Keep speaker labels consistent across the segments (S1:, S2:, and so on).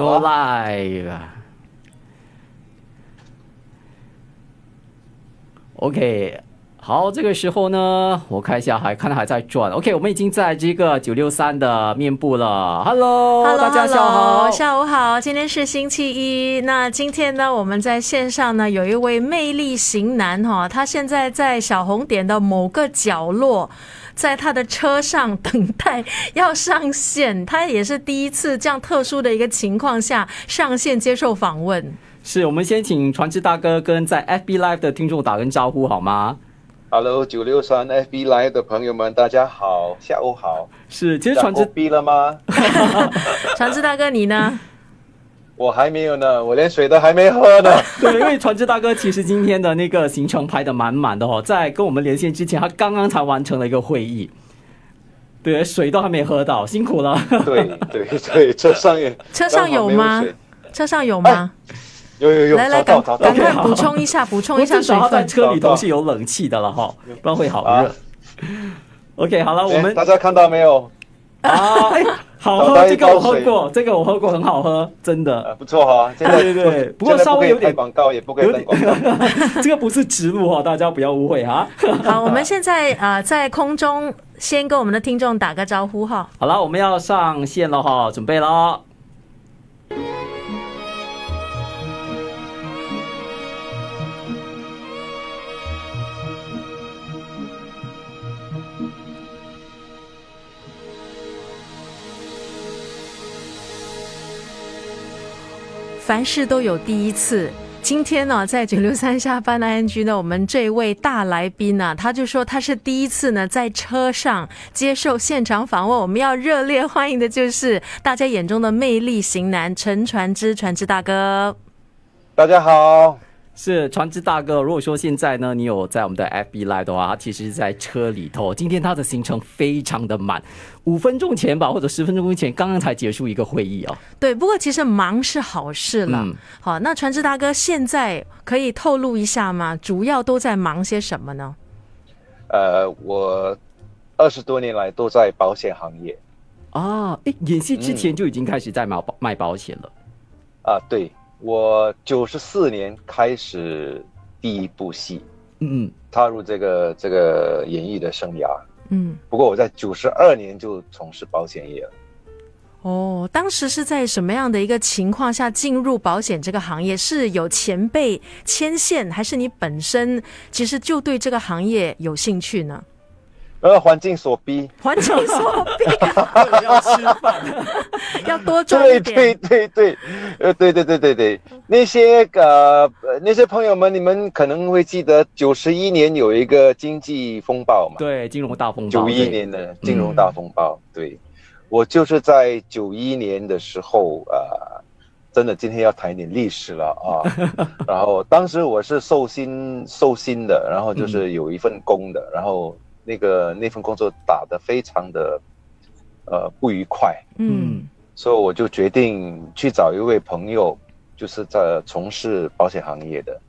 S1: 都 live。OK，好，这个时候呢，我看一下，还看到还在转。OK，我们已经在这个九六三的面部了。Hello，, hello 大家下午好，
S2: 下午好。今天是星期一，那今天呢，我们在线上呢，有一位魅力型男哈，他现在在小红点的某个角落。在他的车上等待要上线，他也是第一次这样特殊的一个情况下上线接受访问。
S1: 是我们先请传志大哥跟在 FB Live 的听众打个招呼好吗
S3: ？Hello，九六三 FB Live 的朋友们，大家好，下午好。
S1: 是，其实传志
S3: 逼了吗？
S2: 传志大哥，你呢？
S3: 我还没有呢，我连水都还没喝呢。
S1: 对，因为传志大哥其实今天的那个行程排的满满的哦，在跟我们连线之前，他刚刚才完成了一个会议，对，水都还没喝到，辛苦了。
S3: 对对对，车上也
S2: 车上有吗？车上有吗？
S3: 有有有，
S2: 来来赶赶快补充一下，补充一下水分。
S1: 在车里头是有冷气的了哈，不然会好热。OK，好了，我们
S3: 大家看到没有？
S1: 啊，好喝，这个我喝过，这个我喝过，很好喝，真的
S3: 不错哈。
S1: 对对对，不过稍微有点
S3: 广告，也不可以广告。
S1: 这个不是植入哈，大家不要误会哈。
S2: 好，我们现在啊在空中先跟我们的听众打个招呼哈。
S1: 好了，我们要上线了哈，准备了。
S2: 凡事都有第一次。今天呢，在九六三下班的 NG 呢，我们这位大来宾呢，他就说他是第一次呢在车上接受现场访问。我们要热烈欢迎的就是大家眼中的魅力型男陈传之，传之大哥。
S3: 大家好。
S1: 是船只大哥。如果说现在呢，你有在我们的 FB Live 的话，他其实是在车里头。今天他的行程非常的满，五分钟前吧，或者十分钟前，刚刚才结束一个会议哦。
S2: 对，不过其实忙是好事了。好，那船只大哥现在可以透露一下吗？主要都在忙些什么呢？
S3: 呃，我二十多年来都在保险行业。
S1: 啊，哎，演戏之前就已经开始在卖保卖保险了。
S3: 啊，对。我九十四年开始第一部戏，嗯，踏入这个这个演艺的生涯，嗯，不过我在九十二年就从事保险业了。
S2: 哦，当时是在什么样的一个情况下进入保险这个行业？是有前辈牵线，还是你本身其实就对这个行业有兴趣呢？
S3: 呃，环境所逼，
S2: 环境所逼，
S1: 要吃饭，
S2: 要多赚一
S3: 点。对对对对，呃，对对对对对，那些呃那些朋友们，你们可能会记得九十一年有一个经济风暴嘛？
S1: 对，金融大风暴。
S3: 九一年的金融大风暴，对，我就是在九一年的时候，呃，真的今天要谈一点历史了啊。然后当时我是寿薪寿薪的，然后就是有一份工的，然后。那个那份工作打得非常的，呃不愉快，嗯，所以我就决定去找一位朋友，就是在从事保险行业的，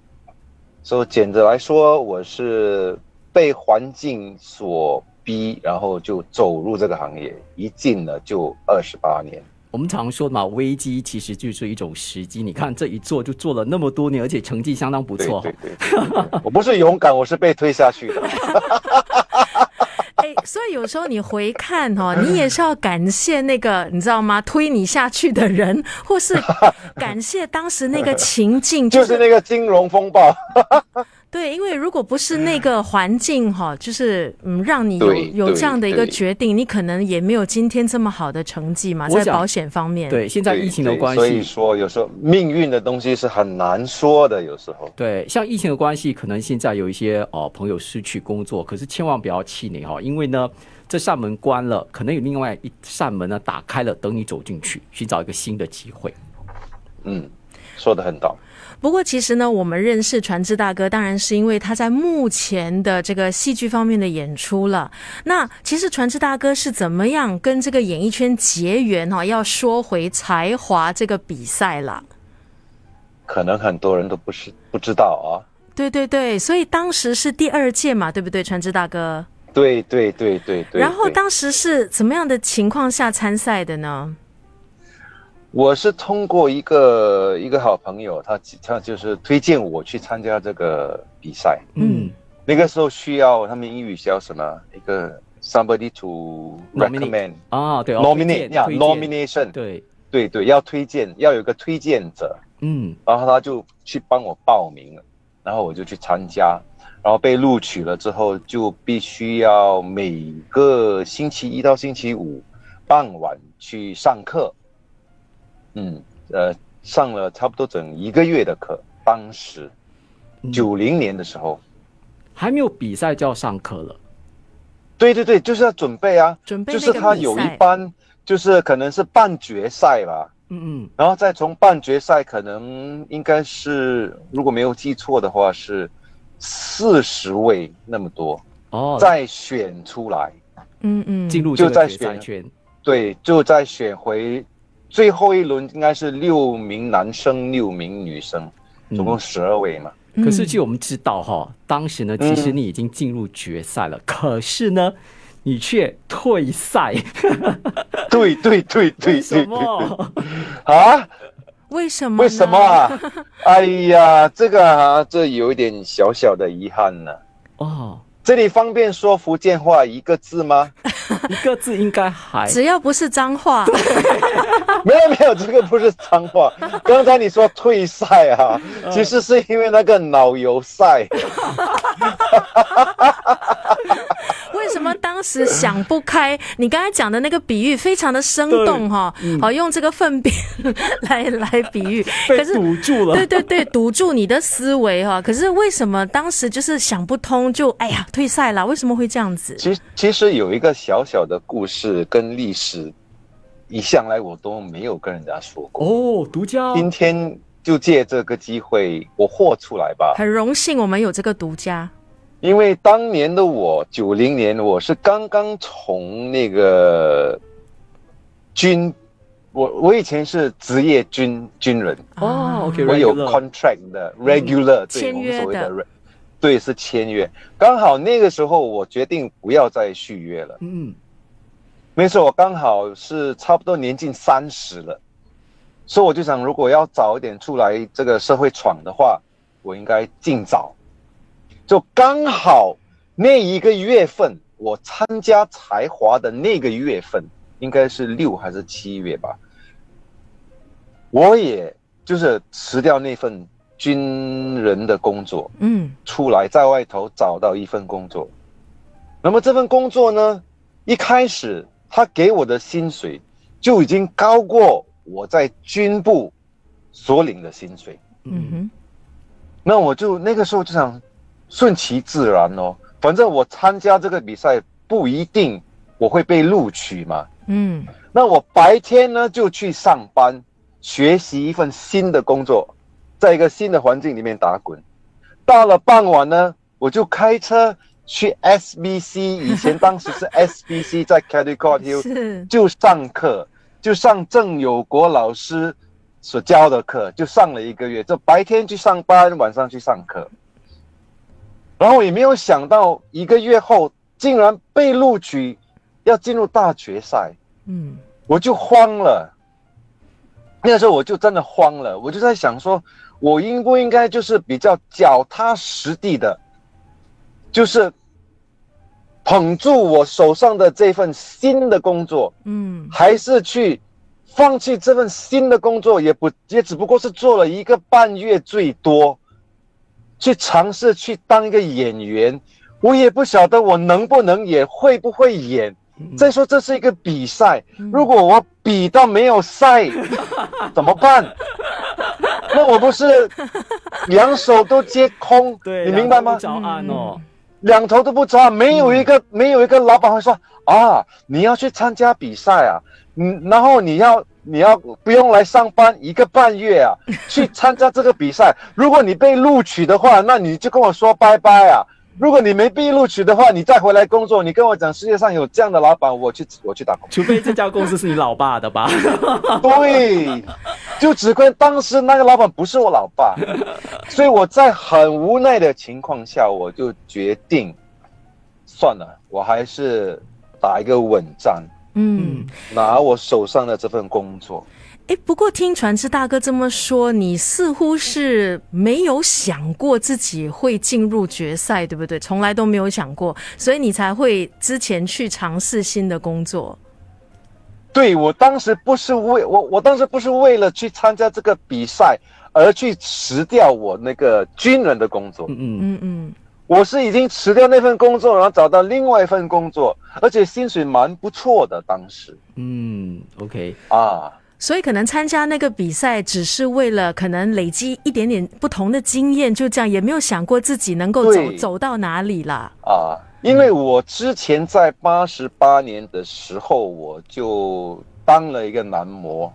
S3: 所以简直来说，我是被环境所逼，然后就走入这个行业，一进了就二十八年。
S1: 我们常说嘛，危机其实就是一种时机。你看这一做就做了那么多年，而且成绩相当不错。
S3: 对对对，我不是勇敢，我是被推下去的。
S2: 哎，所以有时候你回看哦，你也是要感谢那个你知道吗？推你下去的人，或是感谢当时那个情境，
S3: 就是那个金融风暴。
S2: 对，因为如果不是那个环境哈，就是嗯，让你有有这样的一个决定，你可能也没有今天这么好的成绩嘛，在保险方面。
S1: 对，现在疫情的关系，
S3: 所以说有时候命运的东西是很难说的，有时候。
S1: 对，像疫情的关系，可能现在有一些哦朋友失去工作，可是千万不要气馁哈，因为呢，这扇门关了，可能有另外一扇门呢打开了，等你走进去，寻找一个新的机会。
S3: 嗯，说的很到。
S2: 不过，其实呢，我们认识传之大哥，当然是因为他在目前的这个戏剧方面的演出了。那其实传之大哥是怎么样跟这个演艺圈结缘？哈，要说回才华这个比赛了。
S3: 可能很多人都不是不知道啊。
S2: 对对对，所以当时是第二届嘛，对不对，传之大哥？
S3: 对对对对对。
S2: 然后当时是怎么样的情况下参赛的呢？
S3: 我是通过一个一个好朋友，他他就是推荐我去参加这个比赛。
S1: 嗯。
S3: 那个时候需要他们英语叫什么？一个 somebody to recommend
S1: 啊，对哦
S3: nominate 呀
S1: 推荐推荐。
S3: nomination，
S1: 对，
S3: 对对，要推荐，要有个推荐者。
S1: 嗯。
S3: 然后他就去帮我报名了，然后我就去参加，然后被录取了之后，就必须要每个星期一到星期五傍晚去上课，嗯，呃，上了差不多整一个月的课。当时
S1: 嗯。
S3: 九零年的时候，
S1: 还没有比赛就要上课了。
S3: 对对对，就是要准备啊，就是
S2: 准备就是
S3: 他有一班，就是可能是半决赛吧，
S1: 嗯嗯。
S3: 然后再从半决赛，可能应该是如果没有记错的话是四十位那么多，
S1: 哦，
S3: 再选出来，
S2: 嗯嗯，
S1: 进入
S3: 就在选
S1: 圈。
S3: 对，就再选回最后一轮，应该是六名男生，六名女生，总共十二位嘛。
S2: 嗯，
S1: 可是据我们知道哈，当时呢，其实
S3: 嗯
S1: 你已经进入决赛了，可是呢，你却退赛，
S3: 对对对对对什
S1: 么？
S3: 啊？
S2: 为什么？
S3: 为什么？啊？哎呀，这个啊，这有一点小小的遗憾呢。
S1: 哦，
S3: 这里方便说福建话一个字吗？
S1: 一个字应该还
S2: 只要不是脏话，
S3: 没有没有，这个不是脏话。刚才你说退赛啊，其实是因为那个脑油赛。
S2: 当时想不开？你刚才讲的那个比喻非常的生动哈，好用这个粪便来来比喻，可是。
S1: 堵住了。
S2: 对对对，堵住你的思维哈。可是为什么当时就是想不通，就哎呀退赛了？为什么会这样子？
S3: 其实其实有一个小小的故事跟历史，一向来我都没有跟人家说过。
S1: 哦，独家
S3: 今天就借这个机会，我豁出来吧。
S2: 很荣幸我们有这个独家，
S3: 因为当年的我，九零年我是刚刚从那个军，我我以前是职业军军人，
S1: 哦，OK，
S3: 我有 contract 的 regular，、对
S2: 签约
S3: 我们所谓的
S2: 的
S3: re- 对是签约。刚好那个时候我决定不要再续约了，
S1: 嗯。
S3: 没错，我刚好是差不多年近三十了，所以我就想，如果要早一点出来这个社会闯的话，我应该尽早。就刚好那一个月份，我参加才华的那个月份，应该是六还是七月吧。我也就是辞掉那份军人的工作，
S2: 嗯
S3: 出来在外头找到一份工作。那么这份工作呢，一开始他给我的薪水就已经高过我在军部所领的薪水。
S2: 嗯哼，
S3: 那我就那个时候就想顺其自然哦，反正我参加这个比赛不一定我会被录取嘛。
S2: 嗯
S3: 那我白天呢就去上班，学习一份新的工作，在一个新的环境里面打滚。到了傍晚呢，我就开车去 SBC，以前当时是 SBC 在 Caldecott Hill，就上课，就上郑有国老师所教的课，就上了一个月，就白天去上班，晚上去上课。然后也没有想到，一个月后竟然被录取，要进入大决赛。
S2: 嗯
S3: 我就慌了。那个时候我就真的慌了，我就在想说，我应不应该就是比较脚踏实地的，就是捧住我手上的这份新的工作，
S2: 嗯
S3: 还是去放弃这份新的工作，也不也只不过是做了一个半月最多，去尝试去当一个演员，我也不晓得我能不能演，会不会演。再说这是一个比赛，如果我比到没有赛，怎么办？那我不是两手都接空？
S1: 对，
S3: 你明白吗？
S1: 早安哦，
S3: 两头都不着，没有一个、没有一个老板会说啊，你要去参加比赛啊，嗯，然后你要你要不用来上班一个半月啊，去参加这个比赛。如果你被录取的话，那你就跟我说拜拜啊。如果你没被录取的话，你再回来工作，你跟我讲世界上有这样的老板，我去我去打工。
S1: 除非这家公司是你老爸的吧？
S3: 对，就只怪当时那个老板不是我老爸，所以我在很无奈的情况下，我就决定算了，我还是打一个稳战，
S2: 嗯。
S3: 拿我手上的这份工作。
S2: 哎，不过听传之大哥这么说，你似乎是没有想过自己会进入决赛，对不对？从来都没有想过，所以你才会之前去尝试新的工作。
S3: 对我当时不是为我，我当时不是为了去参加这个比赛而去辞掉我那个军人的工作。
S1: 嗯嗯
S2: 嗯嗯，
S3: 我是已经辞掉那份工作，然后找到另外一份工作，而且薪水蛮不错的。当时
S1: 嗯，OK，
S3: 啊，
S2: 所以可能参加那个比赛，只是为了可能累积一点点不同的经验，就这样，也没有想过自己能够走走到哪里啦。
S3: 啊，因为我之前在八十八年的时候，我就当了一个男模，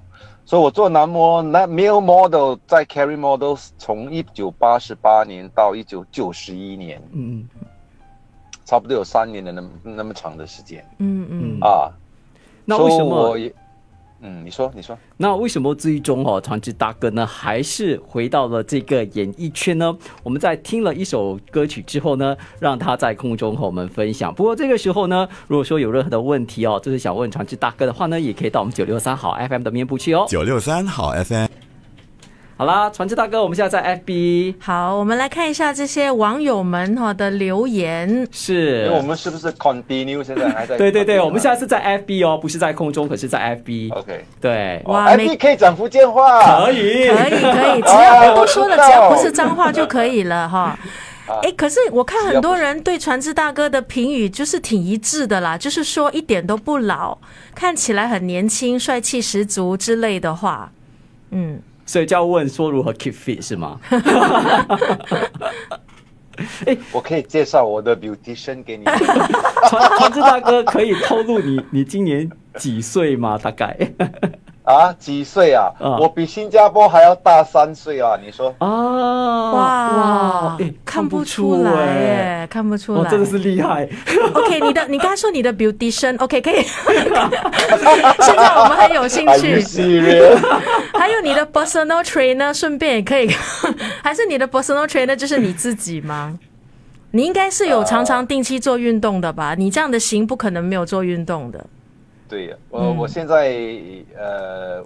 S3: 所以我做男模，那 male model 在 Carry Models 从一九八十八年到一九九十一年，
S1: 嗯
S3: 差不多有三年的那么那么长的时间
S2: 嗯嗯
S1: 嗯，
S3: 啊。
S1: 那为什么
S3: 所以我？也？嗯，你说，你说。
S1: 那为什么最终哦，传之大哥呢，还是回到了这个演艺圈呢？我们在听了一首歌曲之后呢，让他在空中和我们分享。不过这个时候呢，如果说有任何的问题哦，就是想问传之大哥的话呢，也可以到我们九六三好 FM 的面部去哦。
S4: 九六三好 FM。
S1: 好啦，传志大哥，我们现在在 FB
S2: 好，我们来看一下这些网友们哈的留言。
S1: 是
S3: 我们是不是 continue 现在还在？
S1: 对对对，我们现在是在 FB 哦，不是在空中，可是在 FB。
S3: OK。
S1: 对，
S2: 哇
S3: 哎，
S2: 没
S3: 你可以讲福建话。
S1: 可以，
S2: 可以可以，只
S3: 啊
S2: 要都说了，
S3: 我知道
S2: 只要不是脏话就可以了哈。
S3: 啊
S2: 哎，可是我看很多人对传志大哥的评语就是挺一致的啦，就是说一点都不老，看起来很年轻、帅气十足之类的话。嗯，
S1: 所以就要问说如何 keep fit 是吗？
S3: 哎我可以介绍我的 beautician 给你。
S1: 传传志大哥可以透露你你今年几岁吗？大概
S3: 啊，几岁啊？
S1: 啊
S3: 我比新加坡还要大三岁啊！你说
S1: 啊，
S2: 哇
S1: 哎，
S2: 看不出来看不出
S1: 哇，
S2: 来，
S1: 真的是厉害。
S2: OK，你的你刚才说你的 beautician，OK，、可以。现在我们很有兴趣？还有你的 personal trainer，顺便也可以，还是你的 personal trainer 就是你自己吗？你应该是有常常定期做运动的吧？你这样的型不可能没有做运动的。
S3: 对呀，我、
S2: 嗯
S3: 我现在呃，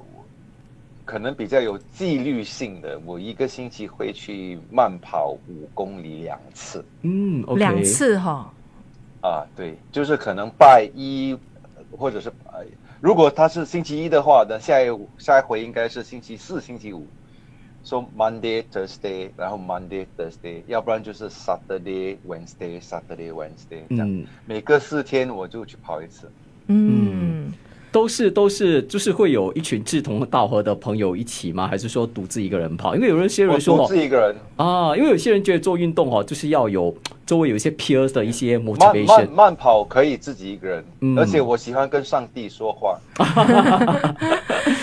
S3: 可能比较有纪律性的，我一个星期会去慢跑五公里两次
S1: 嗯
S2: 两次哈，
S3: 啊。对，就是可能拜一或者是呃，如果他是星期一的话，那下一下一回应该是星期四、星期五。So Monday, Thursday，然后 Monday, Thursday，要不然就是 Saturday, Wednesday, Saturday, Wednesday 这样。
S1: 嗯，
S3: 每隔四天我就去跑一次。
S2: 嗯，
S1: 都是都是，就是会有一群志同道合的朋友一起吗？还是说独自一个人跑？因为有一些人说独
S3: 自一个人，
S1: 啊，因为有些人觉得做运动哦，就是要有周围有一些 peers 的一些
S3: 慢慢
S1: motivation。
S3: 慢跑可以自己一个人，
S1: 嗯
S3: 而且我喜欢跟上帝说话。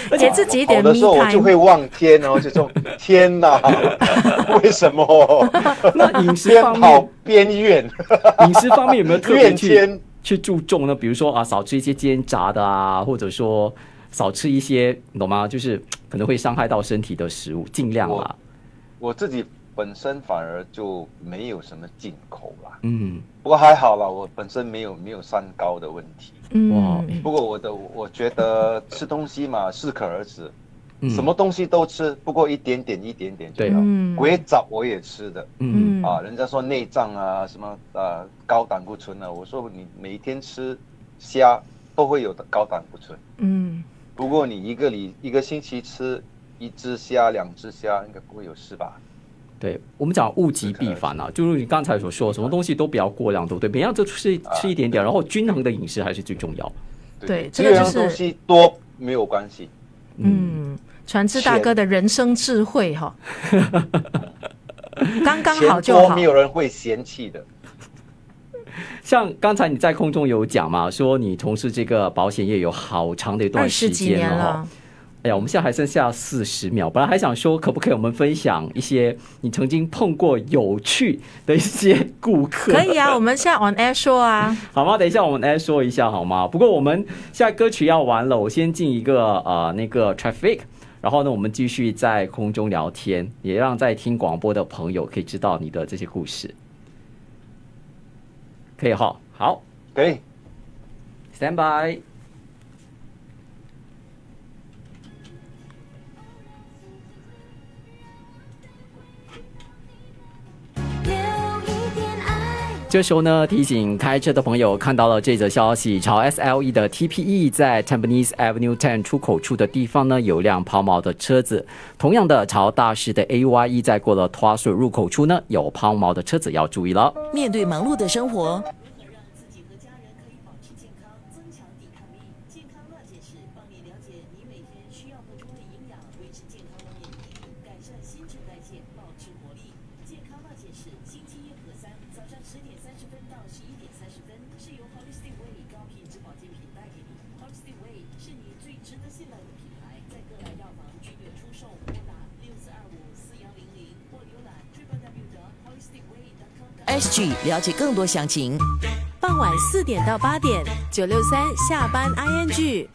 S2: 而且自己一点
S3: 跑的时候我就。会望天，然后就说：“天哪，为什么
S1: 那饮食
S3: 边
S1: 方
S3: 跑
S1: 面，
S3: 边怨
S1: 饮食方面有没有特别去？去注重呢？比如说啊，少吃一些煎炸的啊，或者说少吃一些，你懂吗？就是可能会伤害到身体的食物，尽量啦。
S3: 我自己本身反而就没有什么进口啦，
S1: 嗯，
S3: 不过还好啦，我本身没有没有三高的问题。
S2: 嗯，
S3: 不过我的我觉得吃东西嘛，适可而止，
S1: 嗯
S3: 什么东西都吃，不过一点点一点点就
S1: 对
S3: 好。
S2: 嗯
S3: 鬼枣我也吃的。
S1: 嗯
S2: 嗯
S3: 啊，人家说内脏啊，什么呃高胆固醇啊，我说你每天吃虾都会有的高胆固醇，
S2: 嗯
S3: 不过你一个礼一个星期吃一只虾、两只虾，应该不会有事吧？
S1: 对我们讲物极必反啊，就是你刚才所说，什么东西都不要过量，对不对？每样都吃吃一点点，然后均衡的饮食还是最重要。
S2: 对
S3: 这
S2: 这个就是
S3: 东西多没有关系。
S2: 嗯，传志大哥的人生智慧哈，刚刚好就好
S3: 多没。有人会嫌弃的。
S1: 像刚才你在空中有讲嘛，说你从事这个保险业有好长的一段时间了哈
S2: 了。，
S1: 哎呀，我们现在还剩下四十秒，本来还想说，可不可以我们分享一些你曾经碰过有趣的一些顾客？
S2: 可以啊，我们现在 on air 说啊，
S1: 好吗？等一下我们来说一下好吗？不过我们现在歌曲要完了，我先进一个呃那个 traffic，然后呢，我们继续在空中聊天，也让在听广播的朋友可以知道你的这些故事，可以哈？好
S3: 可以
S1: ，，stand by。这时候呢提醒开车的朋友看到了这则消息朝 SLE 的 tpe 在 Tampines avenue ten 出口处的地方呢有辆抛锚的车子。同样的朝大师的 aye 在过了 tos 入口处呢有抛锚的车子要注意了。
S4: 面对忙碌的生活如何让自己和家人可以保持健康增强抵抗力健康乱解释帮你了解你每天需要补充的营养维持健康的免疫力改善新陈代谢保持活力健康大显示，星期一和三早上十点三十分到十一点三十分，是由 Holistic Way 高品质保健品带给你。Holistic Way 是你最值得信赖的品牌，在各大药房均有出售，拨打六四二五四幺零零或浏览 www.holisticway.sg 了解更多详情。
S2: 傍晚四点到八点，九六三下班 ing。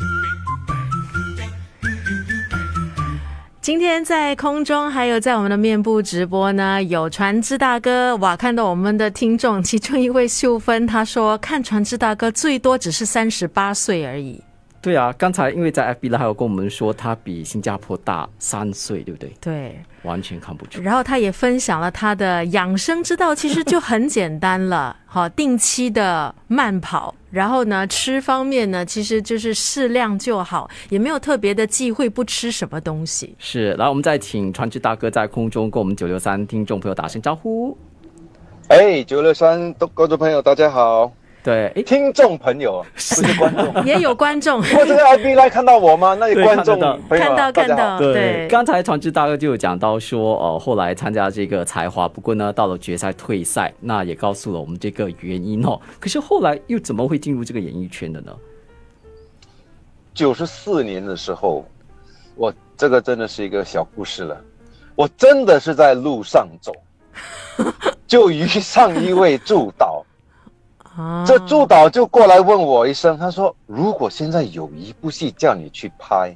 S2: 今天在空中还有在我们的面部直播呢，有船只大哥哇，看到我们的听众，其中一位秀芬，他说看船只大哥最多只是三十八岁而已。
S1: 对啊，刚才因为在 FB 了，还有跟我们说他比新加坡大三岁，对不对？
S2: 对，
S1: 完全看不出。
S2: 然后他也分享了他的养生之道，其实就很简单了，好，定期的慢跑，然后呢，吃方面呢，其实就是适量就好，也没有特别的忌讳不吃什么东西。
S1: 是，来，我们再请川之大哥在空中跟我们九六三听众朋友打声招呼。
S3: 哎，九六三的观众朋友，大家好。
S1: 对，
S3: 听众朋友不是观众，
S2: 也有观众。
S3: 我这个 I B 来看到我吗？那些观众
S2: 看到看到。
S1: 对，刚才传志大哥就有讲到说，呃，后来参加这个才华，不过呢，到了决赛退赛，那也告诉了我们这个原因哦。可是后来又怎么会进入这个演艺圈的呢？
S3: 九十四年的时候，我这个真的是一个小故事了。我真的是在路上走，就遇上一位助导。这助导就过来问我一声，他说：“如果现在有一部戏叫你去拍，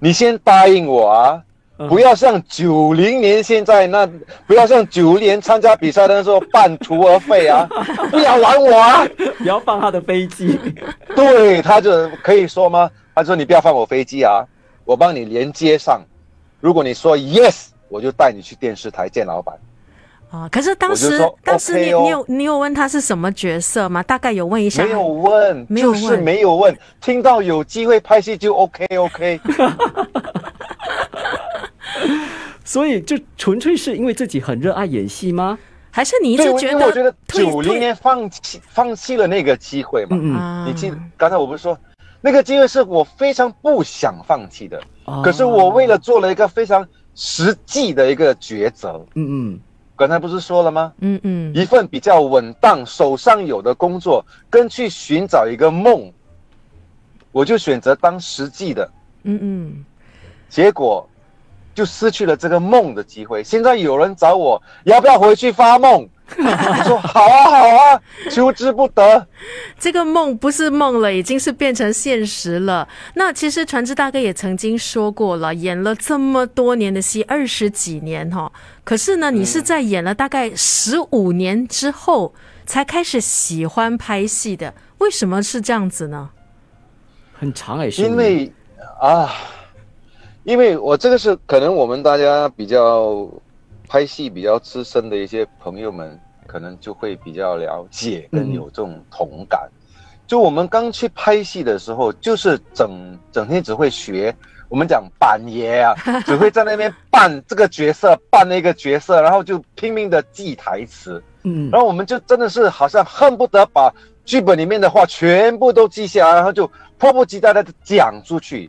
S3: 你先答应我啊，不要像九零年现在那，不要像九年参加比赛的时候半途而废啊，不要玩我啊，
S1: 不要放他的飞机。
S3: 对，他就可以说吗？他说你不要放我飞机啊，我帮你连接上。如果你说 yes，我就带你去电视台见老板。”
S2: 啊！可是当时，当时你你有你有问他是什么角色吗？大概有问一下。
S3: 没有问，就是没有问。听到有机会拍戏就 OK OK。
S1: 所以就纯粹是因为自己很热爱演戏吗？
S2: 还是你一直觉得？
S3: 我觉得九零年放弃放弃了那个机会嘛。嗯嗯。你记刚才我不是说那个机会是我非常不想放弃的，可是我为了做了一个非常实际的一个抉择。嗯嗯。刚才不是说了吗？嗯嗯，一份比较稳当、手上有的工作，跟去寻找一个梦，我就选择当实际的。嗯嗯，结果就失去了这个梦的机会。现在有人找我，要不要回去发梦？我说好啊，好啊，求之不得。
S2: 这个梦不是梦了，已经是变成现实了。那其实传志大哥也曾经说过了，演了这么多年的戏，二十几年哈。可是呢，你是在演了大概十五年之后才开始喜欢拍戏的，为什么是这样子呢？
S1: 很长哎，
S3: 因为啊，因为我这个是可能我们大家比较。拍戏比较资深的一些朋友们，可能就会比较了解跟有这种同感。就我们刚去拍戏的时候，就是整整天只会学我们讲板爷啊，只会在那边扮这个角色，扮那个角色，然后就拼命的记台词。嗯，然后我们就真的是好像恨不得把剧本里面的话全部都记下来，然后就迫不及待的讲出去。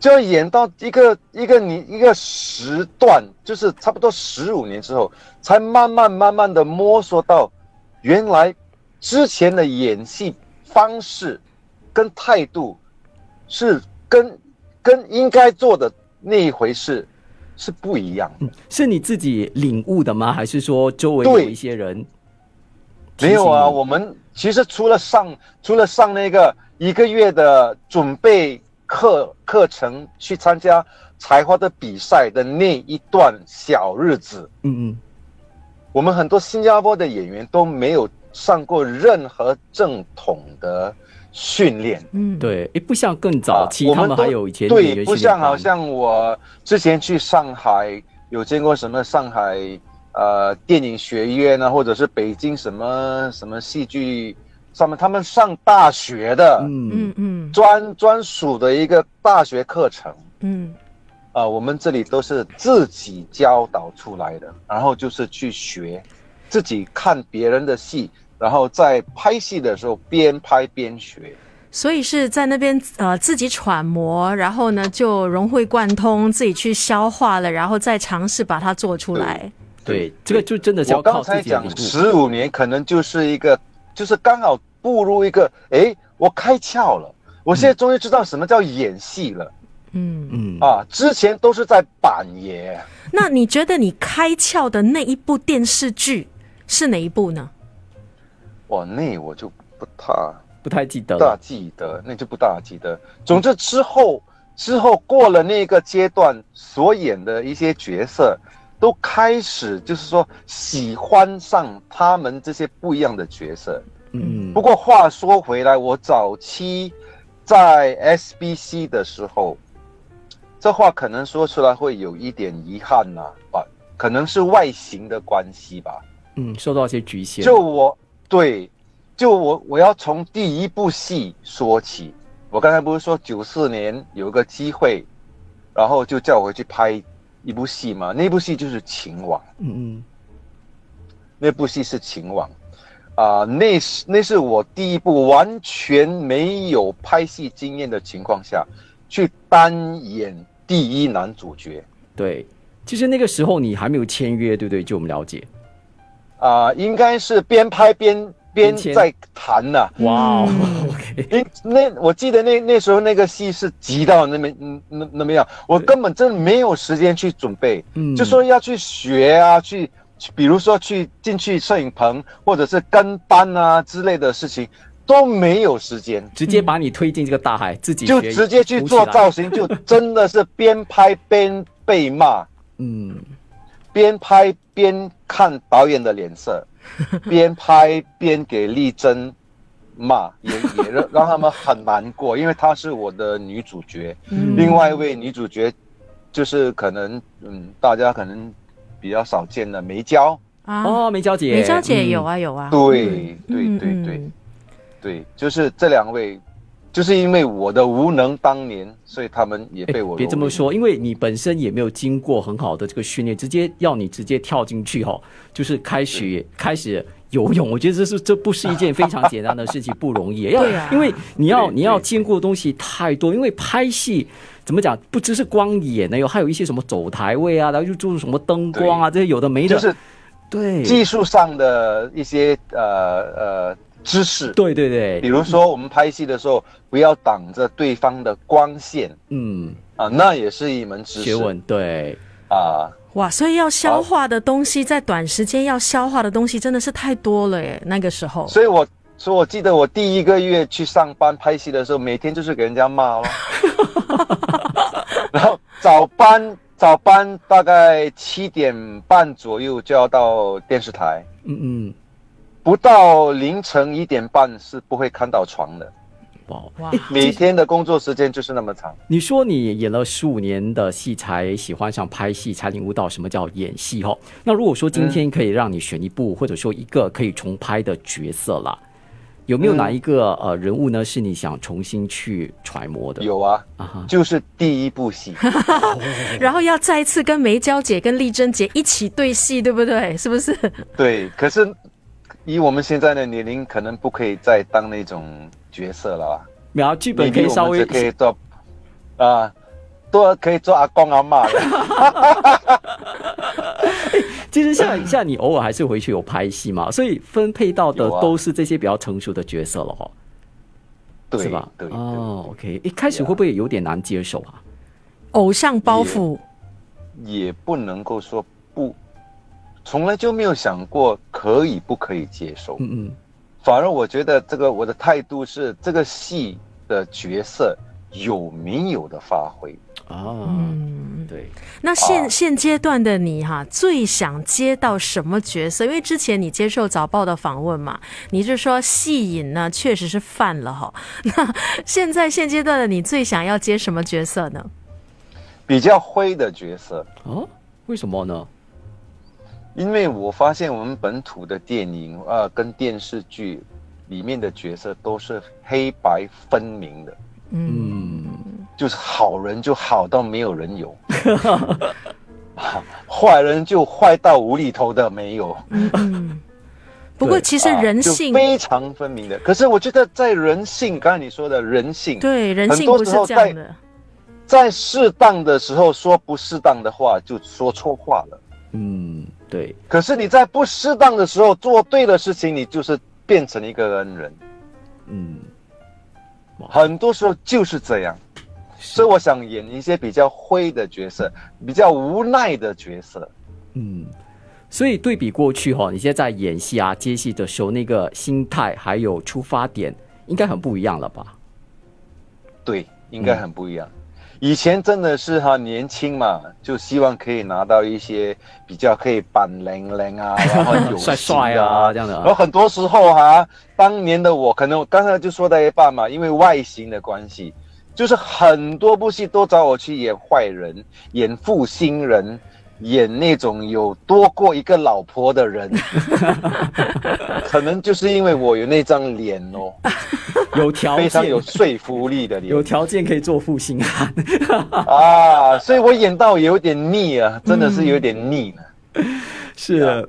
S3: 就演到一个一个你一个时段，就是差不多十五年之后，才慢慢慢慢的摸索到，原来之前的演戏方式跟态度是跟跟应该做的那一回事是不一样。
S1: 是你自己领悟的吗？还是说周围有一些人？
S3: 没有啊，我们其实除了上除了上那个一个月的准备。课课程去参加才华的比赛的那一段小日子，嗯嗯，我们很多新加坡的演员都没有上过任何正统的训练，
S1: 嗯，对，也不像更早期他们还有以前
S3: 对，不像好像我之前去上海有见过什么上海。呃电影学院啊，或者是北京什么什么戏剧上面，他们上大学的
S1: 嗯
S2: 嗯嗯
S3: 专专属的一个大学课程。
S2: 嗯
S3: 啊、我们这里都是自己教导出来的，然后就是去学，自己看别人的戏，然后在拍戏的时候边拍边学。
S2: 所以是在那边呃自己揣摩，然后呢就融会贯通，自己去消化了，然后再尝试把它做出来。
S1: 对，这个就真的是要
S3: 我
S1: 靠
S3: 刚才讲
S1: 自己的领悟。
S3: 十五年，可能就是一个，就是刚好步入一个，哎，我开窍了，我现在终于知道什么叫演戏了、
S2: 嗯，
S1: 嗯，
S3: 啊！之前都是在板爷，
S2: 那你觉得你开窍的那一部电视剧是哪一部呢？
S3: 哇，那我就不太。
S1: 不太记得
S3: 大。记得，那就不大记得。总之之后之后过了那个阶段，所演的一些角色都开始就是说喜欢上他们这些不一样的角色。
S1: 嗯
S3: 不过话说回来，我早期在 SBC 的时候，这话可能说出来会有一点遗憾呐、啊，可能是外形的关系吧。
S1: 嗯，受到一些局限。
S3: 就我对，就我我要从第一部戏说起。我刚才不是说九四年有一个机会，然后就叫我回去拍一部戏嘛？那部戏就是《秦王》，
S1: 嗯嗯
S3: 那部戏是《秦王》啊、那是那是我第一部完全没有拍戏经验的情况下，去单演第一男主角
S1: 对。其实那个时候你还没有签约，对不对？就我们了解。
S3: 啊、应该是边拍边边在弹呐、
S1: 哇哦
S2: 嗯
S1: ，OK，
S3: 因那我记得那那时候那个戏是急到那么嗯那那么样，我根本真的没有时间去准备，
S1: 嗯。
S3: 就说要去学啊，去去比如说去进去摄影棚或者是跟班啊之类的事情都没有时间，
S1: 直接把你推进这个大海，自己
S3: 就直接去做造型，就真的是边拍边被骂，
S1: 嗯，
S3: 边拍边看导演的脸色，边拍边给丽珍骂，也也让 让他们很难过，因为她是我的女主角。
S2: 嗯。
S3: 另外一位女主角就是可能嗯，大家可能比较少见的梅娇。
S2: 啊，
S1: 哦，梅娇姐，
S2: 梅娇姐
S1: 嗯。
S2: 有啊有啊，
S3: 对对
S2: 嗯
S3: 对对
S2: 嗯。
S3: 对，就是这两位，就是因为我的无能当年，所以他们也被我、
S1: 别这么。说，因为你本身也没有经过很好的这个训练，直接要你直接跳进去哈、就是开始开始游泳。我觉得这是这不是一件非常简单的事情，不容易。要
S2: 啊
S1: 因为你要你要
S3: 对
S1: 兼顾的东西太多，因为拍戏。怎么讲？不只是光演呢，有还有一些什么走台位啊，然后又注入什么灯光啊，这些有的没的。
S3: 就是
S1: 对，
S3: 技术上的一些呃呃知识，
S1: 对对对
S3: 比，如说我们拍戏的时候，不要挡着对方的光线
S1: 嗯，
S3: 啊，那也是一门知识
S1: 学问对。
S3: 啊。
S2: 哇，所以要消化的东西，在短时间要消化的东西真的是太多了耶。那个时候，
S3: 所以我所以我记得我第一个月去上班拍戏的时候，每天就是给人家骂哦。然后早班早班大概七点半左右就要到电视台，
S1: 嗯嗯，
S3: 不到凌晨一点半是不会看到床的。
S1: 哇，
S2: 哇，
S3: 每天的工作时间就是那么长。
S1: 你说你演了十五年的戏，才喜欢上拍戏，才领悟到什么叫演戏哈。那如果说今天可以让你选一部，或者说一个可以重拍的角色啦，有没有哪一个、呃人物呢是你想重新去揣摩的？
S3: 有啊，
S1: 啊，
S3: 就是第一部戏，
S2: 然后要再次跟梅娇姐跟丽珍姐一起对戏，对不对？是不是？
S3: 对。可是以我们现在的年龄，可能不可以再当那种角色了吧。
S1: 然后剧本可以稍微
S3: 可以做啊，都可以做阿公阿妈的。
S1: 其实像像你偶尔还是回去有拍戏嘛，所以分配到的都是这些比较成熟的角色了哈，
S3: 对
S1: 是吧？
S3: 对对
S1: 哦，OK，一开始会不会有点难接受啊？
S2: 偶像包袱，
S3: 也不能够说不，从来就没有想过可以不可以接受。
S1: 嗯嗯，
S3: 反而我觉得这个我的态度是，这个戏的角色有没有的发挥。
S1: 啊，
S2: 嗯，
S1: 对，
S2: 那现、
S3: 啊
S2: 现阶段的你哈，最想接到什么角色？因为之前你接受早报的访问嘛，你就说戏瘾呢确实是犯了哈。那现在现阶段的你最想要接什么角色呢？
S3: 比较灰的角色，
S1: 哦，为什么呢？
S3: 因为我发现我们本土的电影啊、跟电视剧里面的角色都是黑白分明的，
S2: 嗯
S1: 嗯，
S3: 就是好人就好到没有人有，啊 坏人就坏到无厘头的没有。
S2: 嗯嗯。不过其实人性
S3: 非常分明的。可是我觉得在人性，刚才你说的人性，
S2: 对人
S3: 很多
S2: 性不是
S3: 时候在
S2: 这样的。
S3: 在适当的时候说不适当的话，就说错话了。
S1: 嗯，对，
S3: 可是你在不适当的时候做对的事情，你就是变成一个恩人。
S1: 嗯，
S3: 很多时候就是这样，所以我想演一些比较灰的角色，比较无奈的角色。
S1: 嗯，所以对比过去哈、你现在在演戏啊、接戏的时候，那个心态还有出发点，应该很不一样了吧？
S3: 对，应该很不一样。以前真的是哈年轻嘛，就希望可以拿到一些比较可以板零零啊，然后有
S1: 帅帅
S3: 的
S1: 啊这样的
S3: 然后很多时候哈、当年的我可能我刚才就说到一半嘛，因为外形的关系，就是很多部戏都找我去演坏人，演负心人。演那种有多过一个老婆的人，可能就是因为我有那张脸哦，
S1: 有条件
S3: 非常，有说服力的脸
S1: 有。条件可以做负心汉。
S3: 啊，所以我演到有点腻啊，真的是有点腻了。
S1: 是。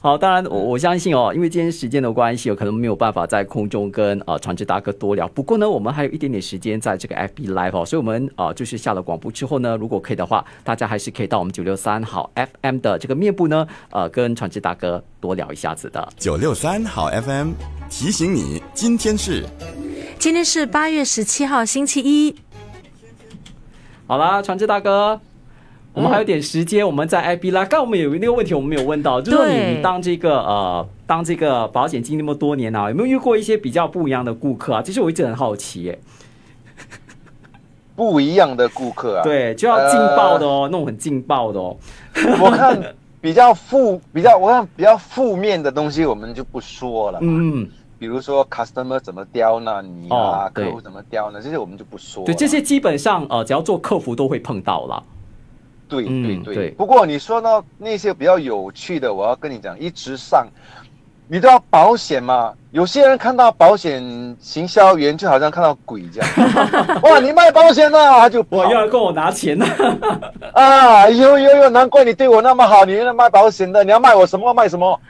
S1: 好，当然我我相信哦，因为今天时间的关系，有可能没有办法在空中跟呃传志大哥多聊。不过呢，我们还有一点点时间在这个 FB Live 哦，所以我们呃就是下了广播之后呢，如果可以的话，大家还是可以到我们九六三好 FM 的这个面部呢，呃，跟传志大哥多聊一下子的。
S5: 九六三好 FM 提醒你，今天是
S2: 今天是八月十七号，星期一。
S1: 好啦，传志大哥，我们还有点时间，我们在 IB 啦。刚刚我们有那个问题我们没有问到，就是说你当这个呃当这个保险经那么多年啊，有没有遇过一些比较不一样的顾客啊？其实我一直很好奇耶。
S3: 不一样的顾客啊，，
S1: 对，就要劲爆的哦，那种很劲爆的哦。
S3: 我看比较负比较，我看比较负面的东西我们就不说了，
S1: 嗯，
S3: 比如说 customer 怎么刁难你啊，
S1: 哦
S3: 客户怎么刁难，这些我们就不说了。
S1: 对，这些基本上呃，只要做客服都会碰到啦。
S3: 对
S1: 嗯
S3: 对对。
S1: 对
S3: 不过你说到那些比较有趣的，我要跟你讲，一直上，你都要保险嘛。有些人看到保险行销员就好像看到鬼这样，哇，你卖保险的、他就跑
S1: 哇，要来跟我拿钱呢？
S3: 啊，有有有，难怪你对我那么好，你那卖保险的，你要卖我什么卖什么，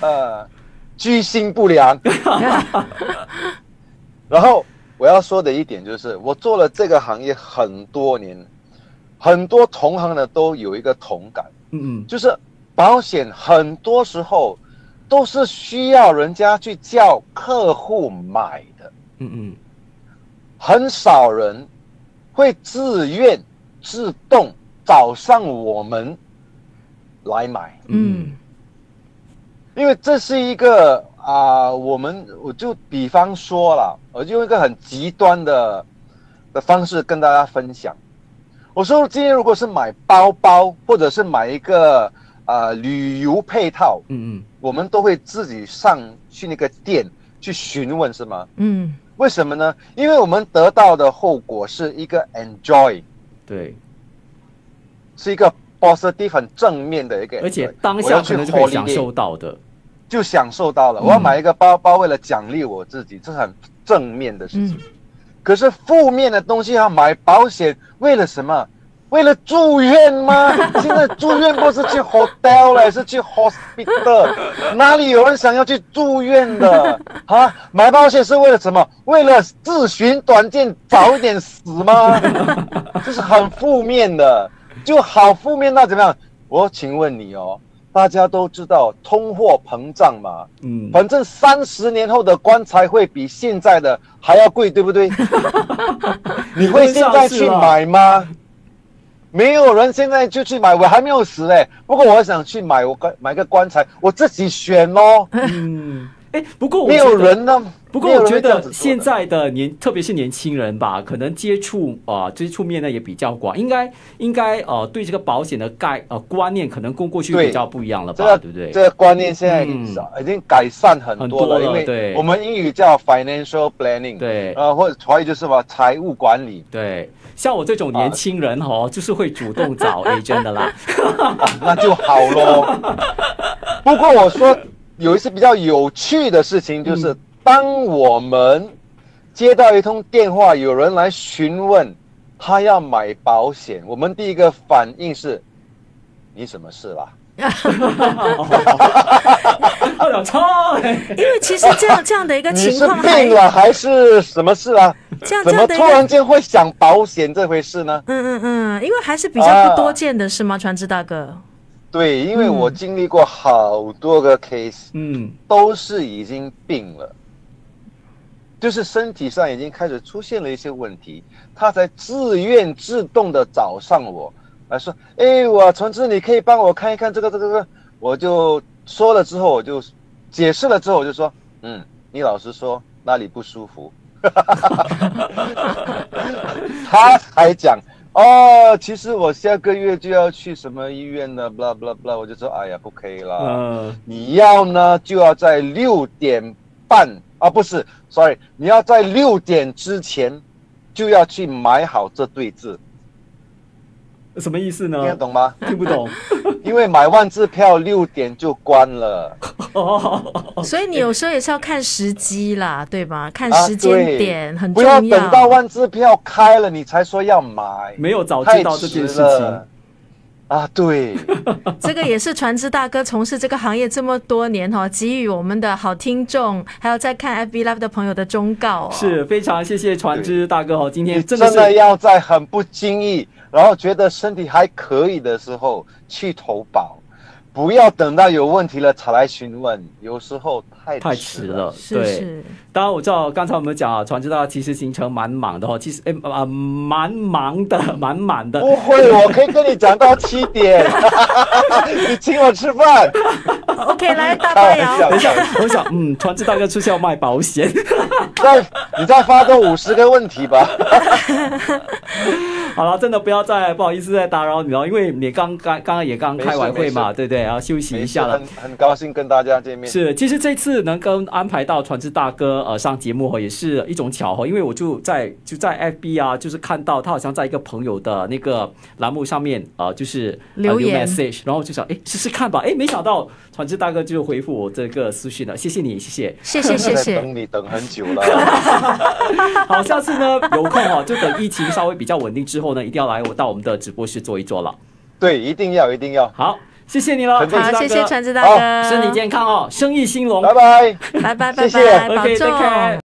S3: 呃，居心不良。然后我要说的一点就是，我做了这个行业很多年，很多同行的都有一个同感，
S1: 嗯嗯。
S3: 就是保险很多时候都是需要人家去叫客户买的。
S1: 嗯嗯。
S3: 很少人会自愿自动找上我们来买，
S2: 嗯。
S3: 因为这是一个啊、我们我就比方说了，我就用一个很极端的的方式跟大家分享。我说今天如果是买包包，或者是买一个啊、旅游配套，
S1: 嗯嗯
S3: 我们都会自己上去那个店去询问，是吗？
S2: 嗯
S3: 为什么呢？因为我们得到的后果是一个 enjoy，
S1: 对，
S3: 是一个 positive 很正面的一个
S1: 而且当
S3: 我要去
S1: 下可能就可以享受到的。
S3: 就享受到了。
S1: 嗯
S3: 我要买一个包包，为了奖励我自己，这是很正面的事情。
S2: 嗯
S3: 可是负面的东西要买保险，为了什么？为了住院吗？现在住院不是去 hotel 了，是去 hospital，哪里有人想要去住院的啊？买保险是为了什么？为了自寻短见，早一点死吗？这是很负面的，就好负面到怎么样？我请问你哦，大家都知道通货膨胀嘛，
S1: 嗯，
S3: 反正三十年后的棺材会比现在的还要贵，对不对？你会现在去买吗？没有人现在就去买，我还没有死嘞。不过我想去买，我棺买个棺材，我自己选咯。
S1: 嗯，哎，不过我
S3: 没有
S1: 觉得
S3: 人呢。
S1: 不过我觉得现在的年，特别是年轻人吧，可能接触啊、接触面呢也比较广，应该应该呃对这个保险的概呃观念可能跟过去比较不一样了吧，
S3: 这个
S1: 对不对？
S3: 这个观念现在
S1: 嗯
S3: 已经改善很多了，因为
S1: 对
S3: 我们英语叫 financial planning，
S1: 对
S3: 呃，或者华语就是什么财务管理，
S1: 对，像我这种年轻人哦，就是会主动找 agent 的啦。
S3: 那就好咯。不过我说有一次比较有趣的事情，就是当我们接到一通电话，有人来询问他要买保险，我们第一个反应是：你什么事啦？
S1: 我想操！
S2: 因为其实这样这样的一个情况还
S3: 病了还是什么事啊？
S2: 这样
S3: 怎么
S2: 这样的
S3: 突然间会想保险这回事呢？
S2: 嗯嗯嗯，因为还是比较不多见的是吗？传之大哥，
S3: 对，因为我经历过好多个 case，
S1: 嗯，
S3: 都是已经病了，就是身体上已经开始出现了一些问题，他才自愿自动的找上我来说：“哎，我传志，你可以帮我看一看这个这个这个。”我就说了之后，我就解释了之后，我就说：“嗯，你老实说哪里不舒服？”他还讲哦，其实我下个月就要去什么医院呢，blah blah blah，我就说哎呀不可以啦，
S1: 嗯，
S3: 你要呢就要在六点半啊，不是，sorry，你要在六点之前就要去买好这对字，
S1: 什么意思呢
S3: 听？得懂吗？
S1: 听不懂。
S3: 因为买万字票六点就关了，
S1: 哦，
S2: 所以你有时候也是要看时机啦，对吧？看
S3: 啊
S2: 时间
S3: 对
S2: 点很重
S3: 要不要等到万字票开了你才说要买，
S1: 没有早知道这件事情
S3: 了。啊，对，
S2: 这个也是船只大哥从事这个行业这么多年哈，给予我们的好听众，还有在看 FB Live 的朋友的忠告、哦。
S1: 是非常谢谢船只大哥哦，今天真的
S3: 真的要在很不经意，然后觉得身体还可以的时候去投保，不要等到有问题了才来询问，有时候太
S1: 太
S3: 迟
S1: 迟了。
S2: 是
S1: 对，
S2: 是，
S1: 当然我知道刚才我们讲啊，传知道其实行程蛮忙的哦，其实哎啊蛮忙的，满满的。
S3: 不会，我可以跟你讲到七点，你请我吃饭。
S2: OK，来 大
S3: 开
S2: 大
S3: 玩笑
S2: 摇，
S1: 我想，嗯，传知大哥出去要卖保险。
S3: 再你再发多五十个问题吧。
S1: 好了，真的不要再不好意思再打扰你了，因为你刚刚刚刚也刚开完会嘛，对不对？然后休息一下了
S3: 很。很高兴跟大家见面。
S1: 是，其实这次能跟安排到传志大哥呃上节目哦，也是一种巧合，因为我就在就在 FB 啊，就是看到他好像在一个朋友的那个栏目上面呃，就是、呃、
S2: 留言
S1: message，然后就想哎试试看吧，哎没想到传志大哥就回复我这个私讯了，谢谢你，谢谢。
S2: 谢谢谢谢。
S3: 等你等很久了。
S1: 好，下次呢有空哦，就等疫情稍微比较稳定之后呢，一定要来我到我们的直播室坐一坐了。
S3: 对，一定要一定要。
S1: 好，谢谢你了，
S2: 谢谢传子大哥，
S1: 身体健康哦，生意兴隆，
S3: 拜拜。
S2: 拜拜拜
S3: 谢谢
S2: 拜，保重。
S1: 见。